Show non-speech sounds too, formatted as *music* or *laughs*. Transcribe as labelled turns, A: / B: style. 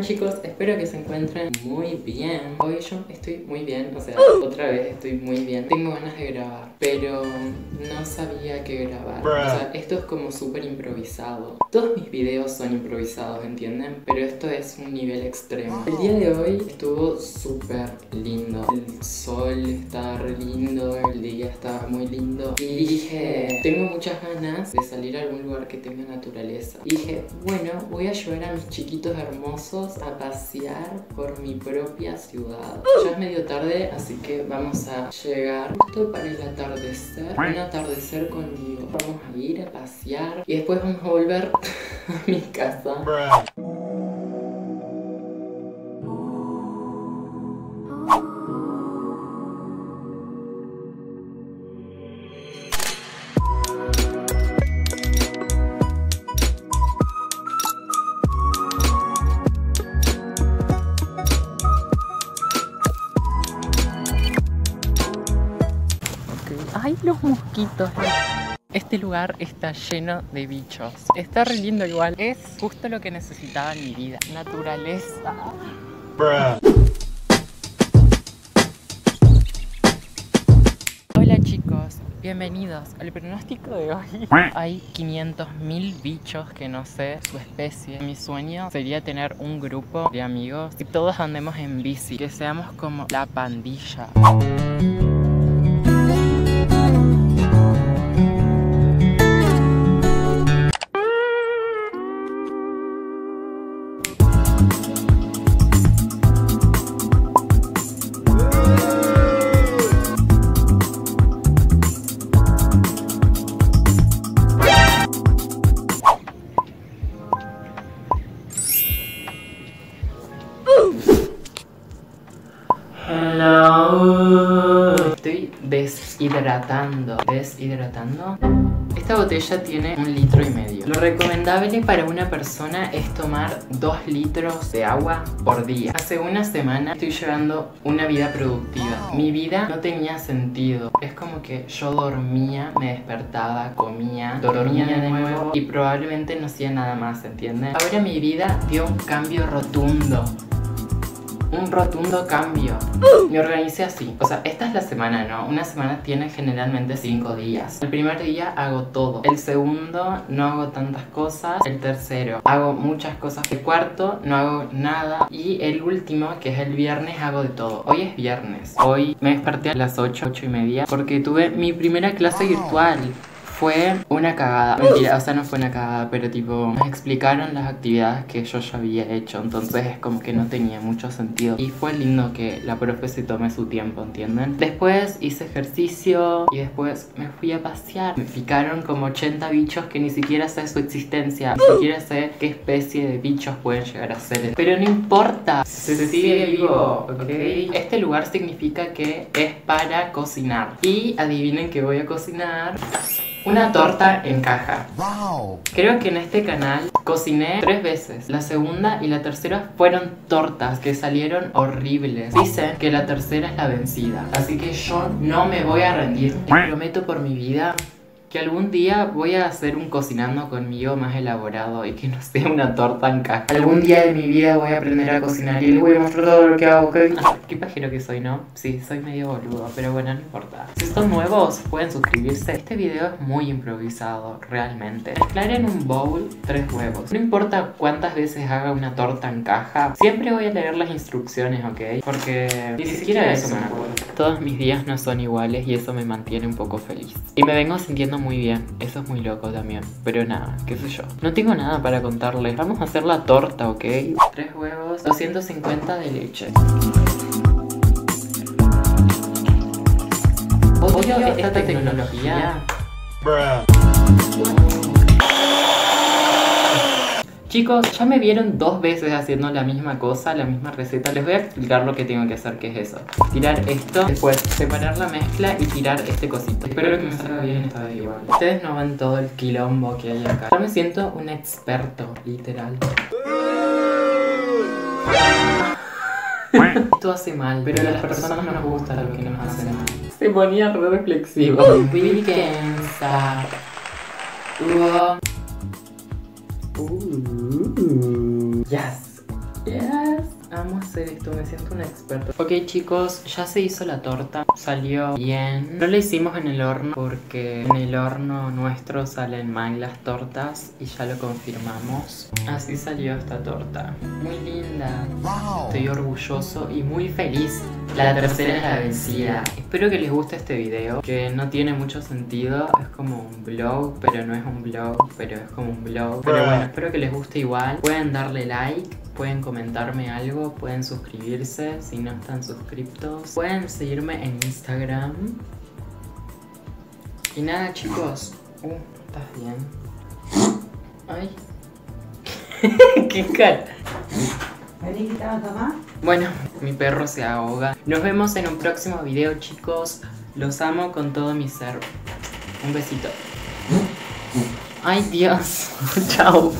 A: chicos? Espero que se encuentren muy bien. Hoy yo estoy muy bien, o sea, otra vez estoy muy bien. Tengo ganas de grabar, pero no sabía qué grabar. O sea, esto es como súper improvisado. Todos mis videos son improvisados, ¿entienden? Pero esto es un nivel extremo. El día de hoy estuvo súper lindo. El sol está re lindo, el día está muy lindo. Y dije, tengo muchas ganas de salir a algún lugar que tenga naturaleza. Y dije, bueno, voy a llevar a mis chiquitos hermosos a pasear por mi propia ciudad. Ya es medio tarde, así que vamos a llegar justo para el atardecer. Un atardecer conmigo. Vamos a ir a pasear y después vamos a volver *laughs* a mi casa. Los mosquitos! Este lugar está lleno de bichos. Está re lindo igual. Es justo lo que necesitaba en mi vida. Naturaleza. Hola chicos, bienvenidos al pronóstico de hoy. Hay 500.000 bichos que no sé su especie. Mi sueño sería tener un grupo de amigos y todos andemos en bici. Que seamos como la pandilla. Estoy deshidratando. ¿Deshidratando? Esta botella tiene un litro y medio. Lo recomendable para una persona es tomar dos litros de agua por día. Hace una semana estoy llevando una vida productiva. Mi vida no tenía sentido. Es como que yo dormía, me despertaba, comía, dormía de nuevo y probablemente no hacía nada más, ¿entienden? Ahora mi vida dio un cambio rotundo un rotundo cambio. Me organicé así. O sea, esta es la semana, ¿no? Una semana tiene generalmente cinco días. El primer día hago todo. El segundo no hago tantas cosas. El tercero hago muchas cosas. El cuarto no hago nada. Y el último, que es el viernes, hago de todo. Hoy es viernes. Hoy me desperté a las 8, 8 y media porque tuve mi primera clase virtual fue una cagada. Mentira, o sea, no fue una cagada, pero tipo, me explicaron las actividades que yo ya había hecho. Entonces es como que no tenía mucho sentido. Y fue lindo que la profe se tome su tiempo, ¿entienden? Después hice ejercicio y después me fui a pasear. Me picaron como 80 bichos que ni siquiera sé su existencia. Ni siquiera sé qué especie de bichos pueden llegar a ser. Pero no importa, se, sigue vivo, ¿ok? Este lugar significa que es para cocinar. Y adivinen que voy a cocinar. Una torta en caja. Wow. Creo que en este canal cociné tres veces. La segunda y la tercera fueron tortas que salieron horribles. Dicen que la tercera es la vencida. Así que yo no me voy a rendir. Te prometo por mi vida que algún día voy a hacer un cocinando conmigo más elaborado y que no sea una torta en caja. Algún día de mi vida voy a aprender a cocinar y les voy a mostrar todo lo que hago, ¿ok? Ah, qué pajero que soy, ¿no? Sí, soy medio boludo, pero bueno, no importa. Si son nuevos, pueden suscribirse. Este video es muy improvisado, realmente. Mezclar en un bowl tres huevos. No importa cuántas veces haga una torta en caja, siempre voy a leer las instrucciones, ¿ok? Porque ni siquiera de eso me acuerdo. Todos mis días no son iguales y eso me mantiene un poco feliz. Y me vengo sintiendo muy bien. Eso es muy loco también. Pero nada, qué sé yo. No tengo nada para contarles. Vamos a hacer la torta, ¿ok? Tres huevos, 250 de leche. Odio esta tecnología. Chicos, ya me vieron dos veces haciendo la misma cosa, la misma receta. Les voy a explicar lo que tengo que hacer, que es eso. Tirar esto, después separar la mezcla y tirar este cosito. Espero que me salga bien esta vez igual. Ustedes no ven todo el quilombo que hay acá. Yo me siento un experto, literal. *laughs* Esto hace mal, pero a las personas no nos gusta lo que nos hacen mal. Se ponía re reflexivo. Uh, yes. Esto, me siento un experto. Ok chicos, ya se hizo la torta, salió bien. No la hicimos en el horno porque en el horno nuestro salen mal las tortas y ya lo confirmamos. Así salió esta torta. Muy linda. Estoy orgulloso y muy feliz. La tercera es la vencida. Espero que les guste este video, que no tiene mucho sentido. Es como un vlog, pero no es un vlog, pero es como un vlog. Pero bueno, espero que les guste igual. Pueden darle like pueden comentarme algo, pueden suscribirse si no están suscriptos, pueden seguirme en Instagram. Y nada chicos, uh, ¿estás bien? Ay, *laughs* qué cara. Bueno, mi perro se ahoga. Nos vemos en un próximo video chicos. Los amo con todo mi ser. Un besito. Ay Dios. *laughs* Chao.